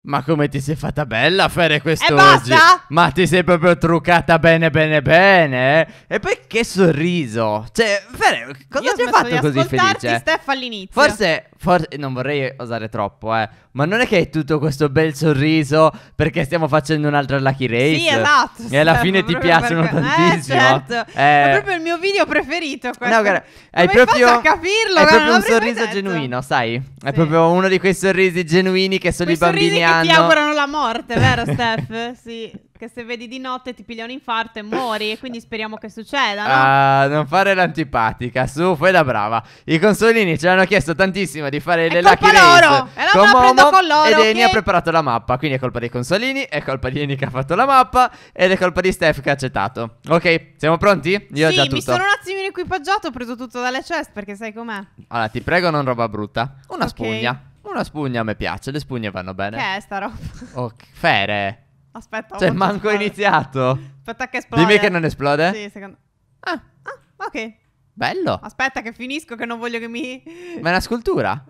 Ma come ti sei fatta bella a fare questo E oggi? basta? Ma ti sei proprio truccata bene bene bene? E poi che sorriso Cioè, Fere, cosa Io ho ti ha fatto così felice? Steph all'inizio. Forse, forse, non vorrei osare troppo, eh. Ma non è che hai tutto questo bel sorriso perché stiamo facendo un'altra Lucky Race? Sì, esatto. E alla fine ti piacciono perché- tantissimo. Eh, certo. Eh. È proprio il mio video preferito questo. No, guarda, hai proprio, a capirlo? Guarda, proprio un sorriso detto. genuino, sai? È Sì. proprio uno di quei sorrisi genuini che solo Quei i bambini sorrisi hanno. che ti augurano la morte, vero Steph? sì, che se vedi di notte ti piglia un infarto e muori e quindi speriamo che succeda, no? Ah, non fare l'antipatica, su, fai da brava. I consolini ci hanno chiesto tantissimo di fare È le Lucky Race loro, e allora con Momo con loro, ed Eni ok? ha preparato la mappa, quindi è colpa dei consolini, è colpa di Eni che ha fatto la mappa ed è colpa di Steph che ha accettato. Ok, siamo pronti? Io ho sì, già mi tutto. sono un attimino equipaggiato, ho preso tutto dalle chest perché sai com'è. Allora, ti prego non roba brutta. Una Ok. spugna. Una spugna a me piace, le spugne vanno bene. Che è sta roba? Ok, Fere. Aspetta, Cioè, manco iniziato. Aspetta che esplode. Dimmi che non esplode. Sì, secondo Ah, Ah, ok. bello. Aspetta che finisco che non voglio che mi Ma è una scultura.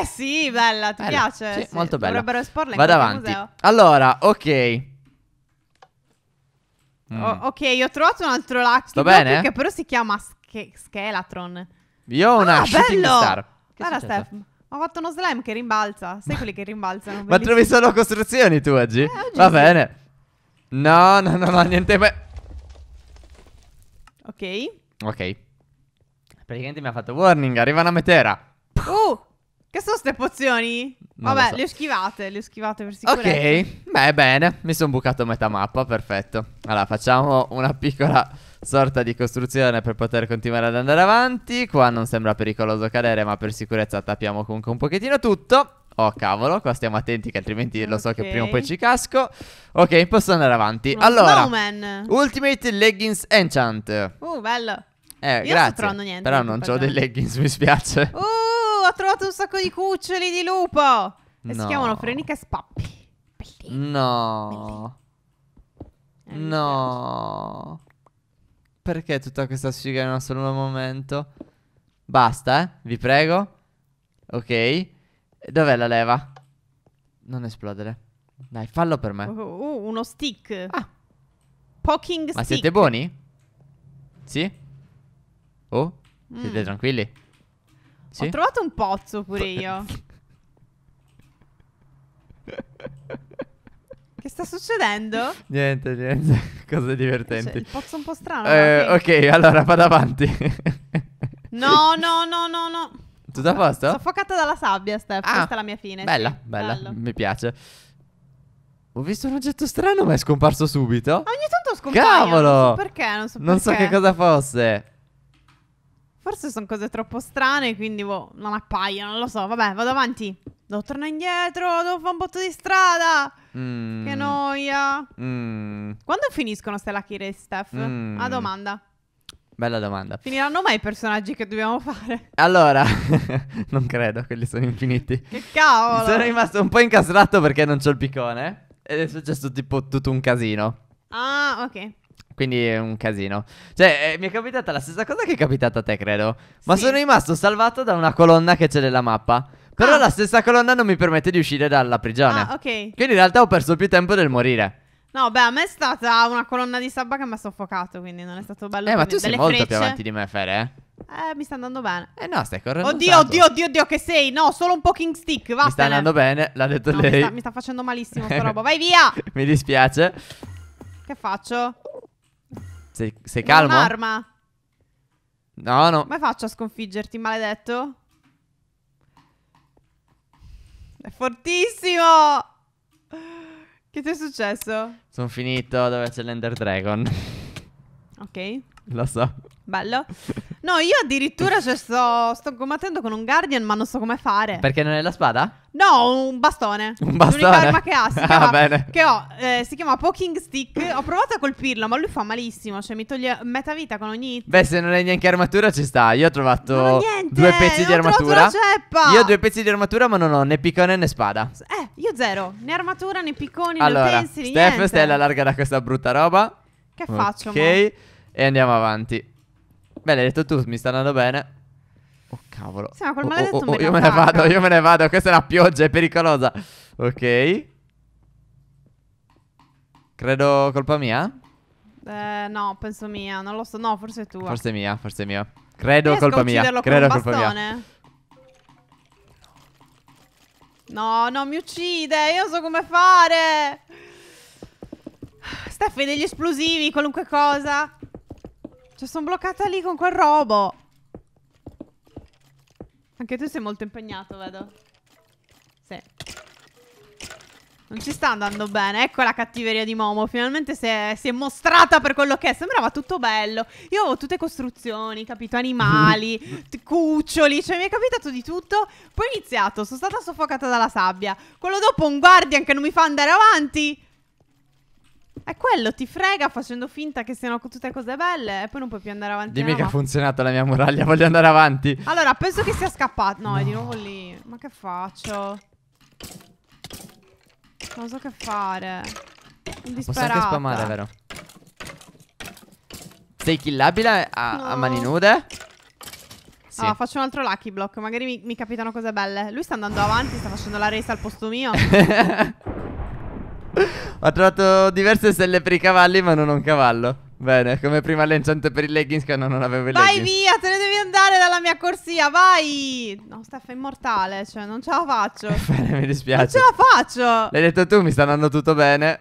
Eh sì, bella, ti Bella. piace? Sì, molto bella. Dovrebbero esporla in Vado avanti. museo. Allora, ok. Mm. O- ok, ho trovato un altro Lucky Block bene? che però si chiama Ske- Skeletron. Io ho una ah, shooting bello! star. Che Guarda? Steph, ho fatto uno slime che rimbalza. Sai quelli che rimbalzano? Ma trovi solo costruzioni tu oggi? oggi Va sì. bene. No, no, no, no, niente. ma- Ok. Ok. Praticamente mi ha fatto warning. Arriva una metera. Uh, che sono ste pozioni? Non Vabbè, so. le ho schivate, le ho schivate per sicurezza. Ok, beh, bene, mi sono bucato metà mappa, perfetto. Allora, facciamo una piccola sorta di costruzione per poter continuare ad andare avanti. Qua non sembra pericoloso cadere, ma per sicurezza tappiamo comunque un pochettino tutto. Oh, cavolo, qua stiamo attenti che altrimenti lo so che Ok. prima o poi ci casco. Ok, posso andare avanti. Uno allora, snowman. Ultimate Leggings Enchant. Uh, bello. Eh, Io grazie. sto trovando niente Però non ho dei leggings, mi spiace. Uh, ho trovato un sacco di cuccioli di lupo. E No. si chiamano Frenica Spappi. Bellini. No. Eh, mi No. Perché tutta questa sfiga in un solo momento? Basta, eh? Vi prego. Ok. Dov'è la leva? Non esplodere. Dai, fallo per me. Uh, uh, uno stick. Ah. Poking Ma stick. siete buoni? Sì? Oh? Siete Mm. tranquilli? Sì? Ho trovato un pozzo pure io. che sta succedendo? Niente, niente. Cose Cioè, divertenti. il pozzo è un po' strano. Eh, ma ok. allora vado avanti. No, no, no, no, no. Tutto a posto? Soffocata dalla sabbia, Steph. Ah, Questa è la mia fine. Bella, sì. bella, Bello. mi piace. Ho visto un oggetto strano, ma è scomparso subito. Ogni tanto scompaiono. Cavolo! Non so perché, non so Non so perché. che cosa fosse. Forse sono cose troppo strane, quindi boh, non appaiono, non lo so. Vabbè, vado avanti. Devo tornare indietro, devo fare un botto di strada. Mm, Che noia. mm, Quando finiscono ste Lucky Race, Steph? Mm. A domanda. bella domanda. Finiranno mai i personaggi che dobbiamo fare? Allora, non credo, quelli sono infiniti. Che cavolo. Sono rimasto un po' incastrato perché non c'ho il piccone. Ed è successo tipo tutto un casino. Ah, ok. Quindi è un casino. Cioè, eh, mi è capitata la stessa cosa che è capitata a te, credo. Ma Sì. sono rimasto salvato da una colonna che c'è nella mappa. Però Ah. la stessa colonna non mi permette di uscire dalla prigione. Ah, ok. Quindi in realtà ho perso più tempo del morire. No, beh, a me è stata una colonna di sabba che mi ha soffocato, quindi non è stato bello. Eh, ma tu sei molto più frecce. avanti di me, Fere. Eh, mi sta andando bene. Eh no, stai correndo. Oddio, sacco. oddio, oddio, oddio, che sei? No, solo un poking stick, vattene. Mi sta andando bene, l'ha detto No, mi, lei. sta, mi sta facendo malissimo sta roba. Vai via! Mi dispiace. Che faccio? Sei, sei calmo? Un'arma. No, no. Come faccio a sconfiggerti, maledetto? È fortissimo! Che ti è successo? Sono finito dove c'è l'Ender Dragon. Ok, Lo so. bello. No, io addirittura cioè, sto, sto combattendo con un Guardian, ma non so come fare. Perché non è la spada? No, un bastone. Un bastone? L'unica arma che ha si Ah, chiama, bene. Che ho, eh, si chiama Poking Stick. Ho provato a colpirlo, ma lui fa malissimo. Cioè, mi toglie metà vita con ogni hit. Beh, se non hai neanche armatura ci sta. Io ho trovato ho niente, due pezzi di ho armatura. una ceppa. Io ho due pezzi di armatura, ma non ho né piccone né spada. Eh, io zero. Né armatura, né picconi, né Allora, utensili, Steph, niente. stai alla larga da questa brutta roba. Che faccio, Ok. mo? E andiamo avanti. Beh, l'hai detto tu, mi sta andando bene. Oh, cavolo. Sì, ma quel Oh, maledetto oh, oh, me Io me ne vado, io me ne vado. Questa è una pioggia, è pericolosa. Ok. Credo colpa mia? Eh, no, penso mia, non lo so. No, forse è tua. Forse mia, forse mia. Credo Riesco colpa mia. ucciderlo con Credo un colpa mia. bastone? No, non mi uccide, io so come fare. Steph, hai degli esplosivi, qualunque cosa. Cioè, sono bloccata lì con quel robo. Anche tu sei molto impegnato, vedo. Sì. Non ci sta andando bene. Ecco la cattiveria di Momo. Finalmente si è, si è mostrata per quello che è. Sembrava tutto bello. Io avevo tutte costruzioni, capito? Animali, cuccioli. Cioè, mi è capitato di tutto. Poi ho iniziato. Sono stata soffocata dalla sabbia. Quello dopo un guardian che non mi fa andare avanti. È quello, ti frega facendo finta che siano tutte cose belle e poi non puoi più andare avanti. Dimmi che ha funzionato la mia muraglia, voglio andare avanti. Allora, penso che sia scappato. No, è di nuovo lì. Ma che faccio? Non so che fare. Posso anche spammare, vero? Sei killabile a, a No. mani nude? Sì. Ah, faccio un altro lucky block. Magari mi, mi capitano cose belle. Lui sta andando avanti, sta facendo la race al posto mio. Ho trovato diverse stelle per i cavalli, ma non ho un cavallo. Bene, come prima l'enchant per i leggings quando non avevo i vai leggings. via, te ne devi andare dalla mia corsia, vai! No, Steph è immortale, cioè non ce la faccio. Bene, mi Non dispiace. ce la faccio! L'hai detto tu, mi sta andando tutto bene.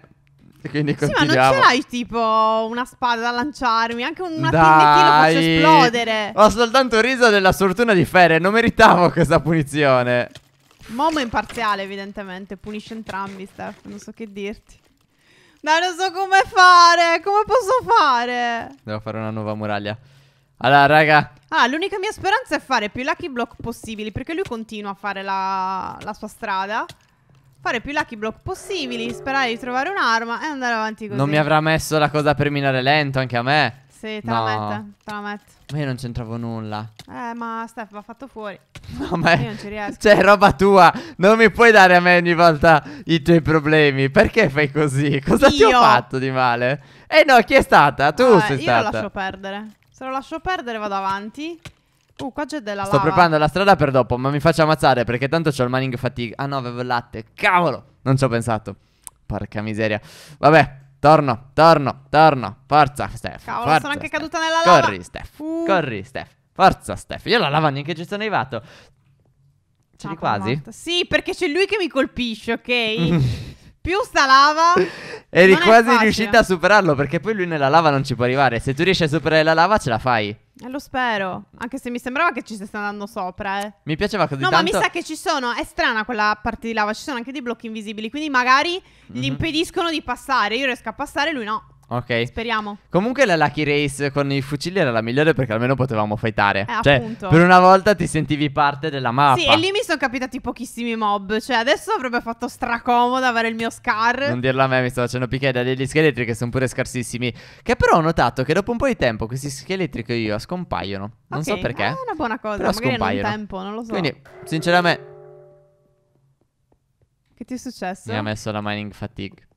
E Quindi Sì, ma non ce l'hai tipo una spada da lanciarmi, anche un una TNT lo faccio esplodere. Ho soltanto riso della sfortuna di Fere, non meritavo questa punizione. Momo è imparziale, evidentemente. Punisce entrambi, Steph. Non so che dirti. Dai, non so come fare. Come posso fare? Devo fare una nuova muraglia. Allora, raga, Ah, l'unica mia speranza è fare più lucky block possibili. Perché lui continua a fare la, la sua strada. Fare più lucky block possibili. Sperare di trovare un'arma e andare avanti così. non mi avrà messo la cosa per minare lento anche a me. Sì, te No. la mette. Te la mette. Ma io non c'entravo nulla. Eh, ma Steph va fatto fuori. No, ma Io non ci riesco. Cioè, roba tua. Non mi puoi dare a me ogni volta i tuoi problemi. Perché fai così? Cosa ti ho Io. fatto di male? Eh no, chi è stata? Tu Ah, sei io stata. lo lascio perdere. Se lo lascio perdere vado avanti. Uh, qua c'è della Sto lava. preparando la strada per dopo, ma mi faccio ammazzare perché tanto c'ho il mining fatigue. Ah no, avevo il latte. Cavolo! Non ci ho pensato. Porca miseria. Vabbè, torno, torno, torno. Forza, Steph. Cavolo, forza, sono anche Steph. caduta nella lava. Corri, Steph. Uh. Corri, Steph. Forza, Steph. Io la lava neanche ci sono arrivato. C'eri quasi? morta. Sì, perché c'è lui che mi colpisce, ok? Più sta lava. Eri quasi riuscita a superarlo perché poi lui nella lava non ci può arrivare. Se tu riesci a superare la lava, ce la fai. E lo spero. Anche se mi sembrava che ci stesse andando sopra, eh. Mi piaceva così No, ma tanto. mi sa che ci sono. È strana quella parte di lava. Ci sono anche dei blocchi invisibili. Quindi magari gli Mhm. impediscono di passare. Io riesco a passare, lui no. Ok. Speriamo. Comunque la Lucky Race con i fucili era la migliore perché almeno potevamo fightare. Eh, cioè, appunto. per una volta ti sentivi parte della mappa. Sì, e lì mi sono capitati pochissimi mob. Cioè, adesso avrebbe fatto stracomodo avere il mio scar. Non dirlo a me, mi sto facendo picchiare da degli scheletri che sono pure scarsissimi. Che però ho notato che dopo un po' di tempo questi scheletri che io scompaiono. Non Ok, so perché. È una buona cosa. Però Magari non scompaiono. tempo, non lo so. Quindi, sinceramente, Che ti è successo? mi ha messo la mining fatigue.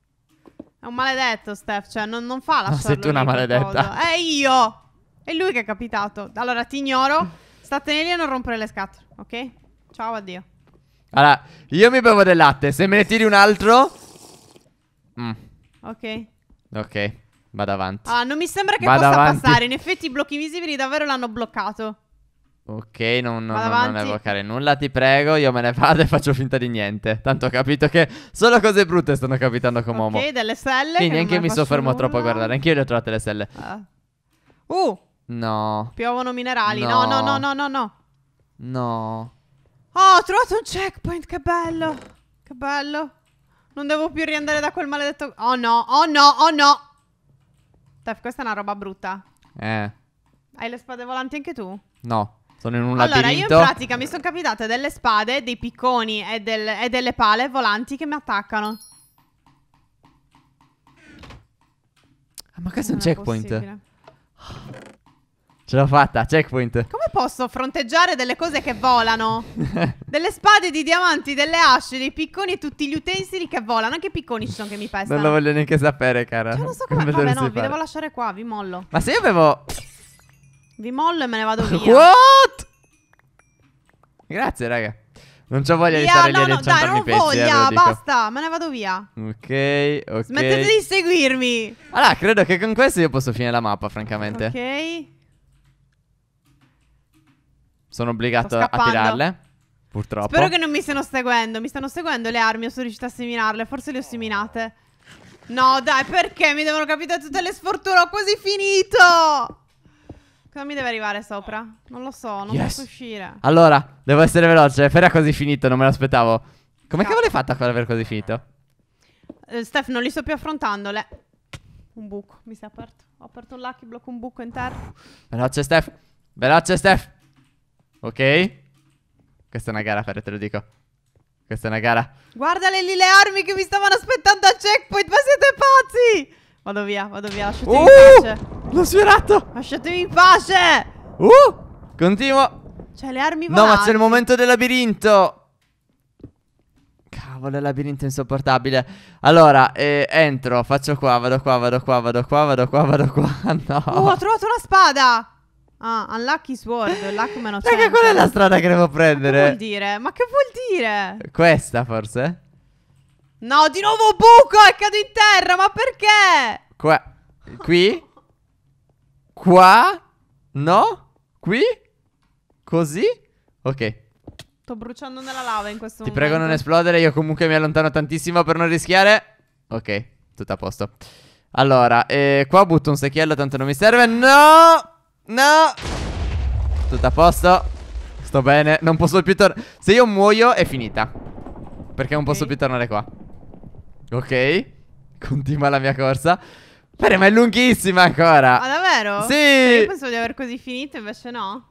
È un maledetto, Steph. Cioè, non, non fa No, lasciarlo sei tu una maledetta. coso. È io. È lui che è capitato. Allora, ti ignoro. Statene lì e non rompere le scatole, ok? Ciao, addio. Allora, io mi bevo del latte. Se me ne tiri un altro. Mm, Ok. ok, vado avanti. Ah, non mi sembra che Vado possa avanti. passare. In effetti, i blocchi invisibili davvero l'hanno bloccato. Ok, non, non, non- evocare nulla, ti prego. Io me ne vado e faccio finta di niente. Tanto ho capito che solo cose brutte stanno capitando con Momo. Ok, delle selle. Quindi che neanche mi soffermo faccio troppo a nulla. guardare. Anch'io le ho trovate le stelle. Ah. Uh, No, piovono minerali. No, no, No. no, no, no, no. no. Oh, ho trovato un checkpoint. Che bello. Che bello. Non devo più riandare da quel maledetto. Oh no, oh no, oh no. Tef, questa è una roba brutta. Eh, Hai le spade volanti anche tu? no. Sono in un allora, io in labirinto. pratica mi sono capitate delle spade, dei picconi e, del- e delle pale volanti che mi attaccano. Ah, ma questo è un checkpoint. possibile. Ce l'ho fatta, checkpoint. Come posso fronteggiare delle cose che volano? delle spade di diamanti, delle asce, dei picconi e tutti gli utensili che volano. Anche i picconi ci sono che mi pestano. non lo voglio neanche sapere, cara. Cioè, non so come. Come Vabbè, no, vi fare. devo lasciare qua, vi mollo. Ma se io avevo. Vi mollo e me ne vado via. What? Grazie, raga. Non c'ho voglia di stare lì no, a no, dai, non pezzi, eh, voglia, dico. basta, me ne vado via. Ok, ok. Smettete di seguirmi. Allora, credo che con questo io posso finire la mappa, francamente. Ok. Sono obbligato a tirarle. Purtroppo. Spero che non mi stiano seguendo. Mi stanno seguendo le armi. Io sono riuscita a seminarle. Forse le ho seminate. No, dai, perché mi devono capitare tutte le sfortune? Ho quasi finito. Cosa mi deve arrivare sopra? Non lo so, non Yes. posso uscire. Allora, devo essere veloce. Fer ha così finito, non me l'aspettavo. Come cavolo hai fatto a aver così finito? Eh, Steph, non li sto più affrontando. Le... Un buco, mi si è aperto. Ho aperto un lucky block, un buco in terra. Veloce, Steph. Veloce, Steph. Ok. Questa è una gara, Fer, te lo dico. Questa è una gara. Guardale lì le armi che mi stavano aspettando a checkpoint. Ma siete pazzi? Vado via, vado via. Lasciatemi in pace. L'ho sfiorato. Lasciatemi in pace. Uh! Continuo. Cioè, le armi No, ma volanti. c'è il momento del labirinto. Cavolo, il labirinto è insopportabile. Allora, eh, entro, faccio qua, vado qua, vado qua, vado qua, vado qua, vado qua. No. Oh, ho trovato una spada. Ah, unlucky sword, luck meno 100. Raga, qual è la strada che devo Ma che vuol prendere? dire? Ma che vuol dire? Questa, forse? No, di nuovo buco e cado in terra, ma perché? Qua. Qui? Qua? No? Qui? Così? Ok. Sto bruciando nella lava in questo Ti momento. prego non esplodere, io comunque mi allontano tantissimo per non rischiare. Ok, tutto a posto. Allora, eh, qua butto un secchiello, tanto non mi serve. No! No! Tutto a posto. Sto bene, non posso più tornare. Se io muoio è finita. Perché non posso Ok. più tornare qua. Ok. Continua la mia corsa. Però ma è lunghissima ancora. Ma davvero? Sì. Cioè, io pensavo di aver così finito, invece no.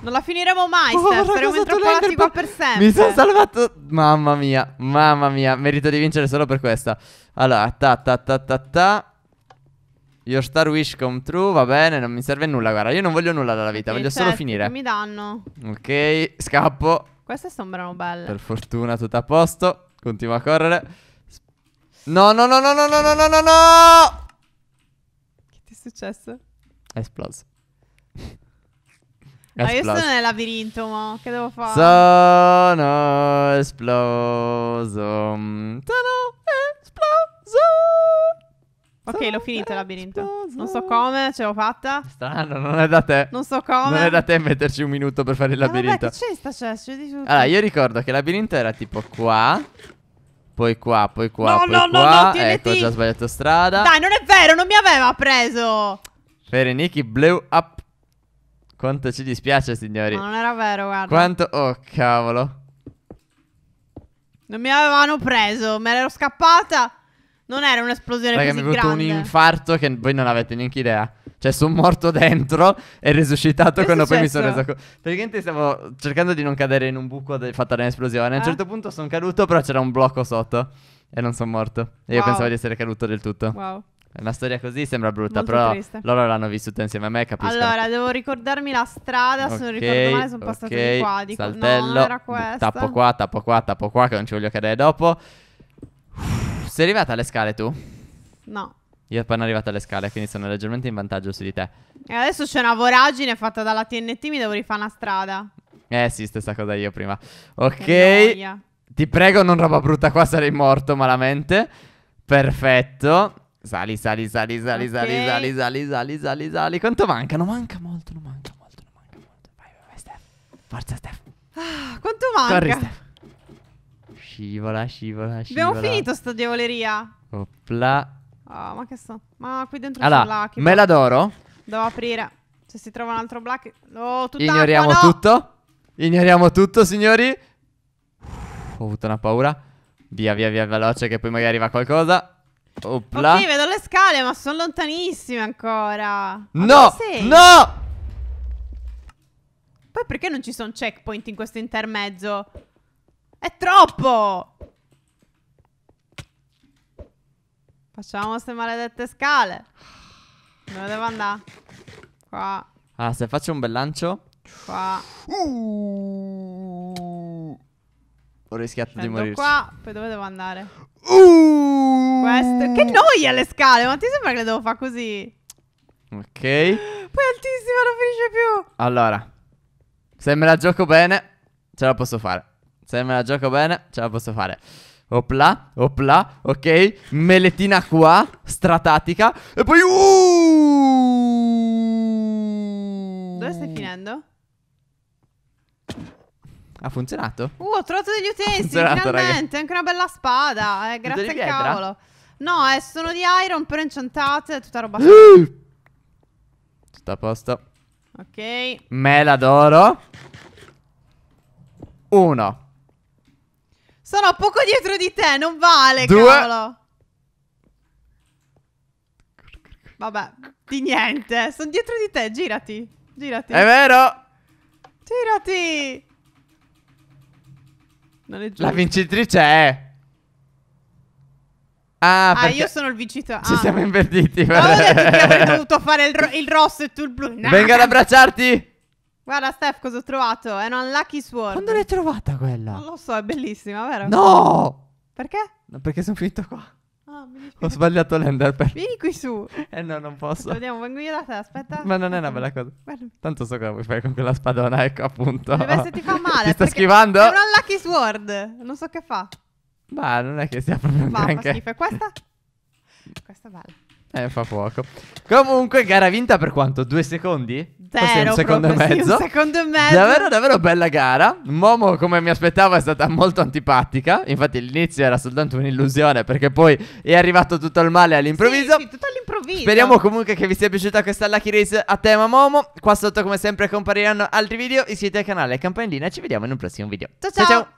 Non la finiremo mai, Oh, Steph. Saremo intrappolati qua per sempre. Mi sono salvato. Mamma mia, mamma mia. Merito di vincere solo per questa. Allora, ta ta ta ta ta. Your star wish come true. Va bene, non mi serve nulla. Guarda, io non voglio nulla dalla vita, Ok, voglio solo certo, finire. mi danno? Ok, scappo. Queste sembrano belle. Per fortuna, tutto a posto. Continuo a correre. No, no, no, no, no, no, no, no, no, no. Che ti è successo? È esploso. È Ah, io sono nel labirinto, ma che devo fare? Sono esploso. Sono esploso. ok, l'ho finito il labirinto. esploso. Non so come, ce l'ho fatta. Strano, non è da te. Non so come. Non è da te metterci un minuto per fare il Eh, vabbè, labirinto. che c'è sta c'è, c'è di tutto. Allora, io ricordo che il labirinto era tipo qua. Poi qua, poi qua, No, poi no, no, qua. no, TNT. ecco, ho già sbagliato strada. Dai, non è vero, non mi aveva preso. Fereniki blew up. Quanto ci dispiace, signori. Ma non era vero, guarda. Quanto... Oh, cavolo. Non mi avevano preso, me l'ero scappata. Non era un'esplosione Raga, mi così è venuto un grande. infarto che voi non avete neanche idea. Cioè, sono morto dentro e risuscitato Che quando poi mi sono reso conto. Praticamente stavo cercando di non cadere in un buco de- fatta da un'esplosione. A un Eh? certo punto sono caduto, però c'era un blocco sotto. E non sono morto. E io Wow. pensavo di essere caduto del tutto. Wow. Una storia così sembra brutta, Molto però triste. loro l'hanno vissuta insieme a me capiscono. Allora, devo ricordarmi la strada. Se non ricordo male, sono passato ok, di qua. Dico, saltello, no, era questa. tappo qua, tappo qua, tappo qua, che non ci voglio cadere dopo. Sei arrivata alle scale tu? No. Io appena arrivata alle scale, quindi sono leggermente in vantaggio su di te. E adesso c'è una voragine fatta dalla TNT. Mi devo rifare una strada. Eh sì, stessa cosa io prima. Ok. Ti prego, non roba brutta qua, sarei morto malamente. Perfetto. Sali, sali, sali, sali, sali, sali, sali, sali, sali, sali. Quanto manca? Non manca molto, non manca molto, non manca molto. Vai, vai, vai, Steph. Forza, Steph. Ah, quanto manca? Corri, Steph. Scivola, scivola, scivola. Abbiamo finito sta diavoleria. Opla. Ah, ma che sto? Ma qui dentro c'è Allora, un lucky. me la d'oro. Devo aprire. Se si trova un altro black. Oh, tutta Ignoriamo acqua, no! tutto. Ignoriamo tutto, signori. Uff, ho avuto una paura. Via, via, via, veloce, che poi magari va qualcosa. Opla. Ok, vedo le scale, ma sono lontanissime ancora. No! No! Poi perché non ci sono checkpoint in questo intermezzo? È troppo! Facciamo queste maledette scale. Dove devo andare? Qua, Ah, se faccio un bel lancio. qua. Uh, ho rischiato di Scendo morirci. qua. Poi dove devo andare? Uh, Questo. Che noia le scale! Ma ti sembra che le devo fare così? Ok. Poi è altissima, non finisce più. Allora. Se me la gioco bene, ce la posso fare. Se me la gioco bene, ce la posso fare. Opla, opla, ok. Meletina qua, stratatica. E poi... Uh! Dove stai finendo? Ha funzionato? Uh, ho trovato degli utensili, finalmente. Anche una bella spada. Eh, grazie al cavolo. No, eh, sono di iron, però inciantate, tutta roba. Tutto a posto. ok. Mela d'oro. Uno. Sono poco dietro di te, non vale, Due. cavolo. Vabbè, di niente. Sono dietro di te, girati. Girati. È vero? Girati. Non è giusto. La vincitrice è. Ah, Ah, io sono il vincitore. ci ah. siamo invertiti. per- Avevo detto che avrei dovuto fare il, ro- il rosso e tu il blu. No. Venga ad abbracciarti. Guarda, Steph, cosa ho trovato? È un unlucky sword. Quando l'hai trovata Non quella? lo so, è bellissima, vero? No! Perché? No, perché sono finito qua. Ah. Ho sbagliato l'ender per... Vieni qui su. Eh no, non posso. Vediamo, vengo io da te, aspetta. Ma non è una bella cosa. Guarda. Tanto so cosa vuoi fare con quella spadona, ecco appunto. Deve essere ti fa male. Ti sta schivando? È un unlucky sword. Non so che fa. Ma non è che sia proprio un Ma fa granché. schifo. E questa? Questa è bella. Eh, fa fuoco. Comunque, gara vinta per quanto? Due secondi? Zero un secondo e proprio, sì, mezzo. un secondo e mezzo. Davvero, davvero bella gara. Momo, come mi aspettavo, è stata molto antipatica. Infatti, l'inizio era soltanto un'illusione, perché poi è arrivato tutto il male all'improvviso. Sì, sì, tutto all'improvviso. Speriamo comunque che vi sia piaciuta questa Lucky Race a tema Momo. Qua sotto, come sempre, compariranno altri video. Iscrivetevi al canale, campanellina e ci vediamo in un prossimo video. Ciao, ciao.